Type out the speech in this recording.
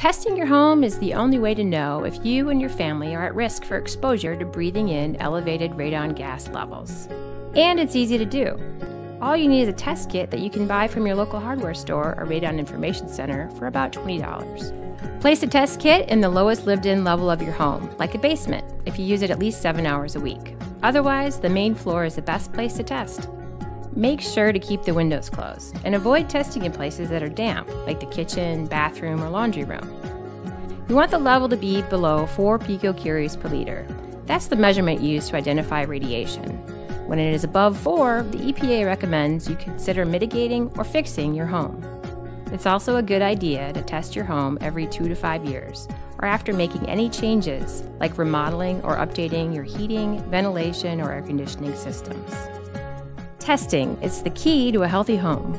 Testing your home is the only way to know if you and your family are at risk for exposure to breathing in elevated radon gas levels. And it's easy to do. All you need is a test kit that you can buy from your local hardware store or Radon Information Center for about $20. Place a test kit in the lowest lived in level of your home, like a basement, if you use it at least seven hours a week. Otherwise, the main floor is the best place to test. Make sure to keep the windows closed and avoid testing in places that are damp, like the kitchen, bathroom, or laundry room. You want the level to be below 4 picocuries per liter. That's the measurement used to identify radiation. When it is above 4, the EPA recommends you consider mitigating or fixing your home. It's also a good idea to test your home every 2 to 5 years, or after making any changes like remodeling or updating your heating, ventilation, or air conditioning systems. Testing is the key to a healthy home.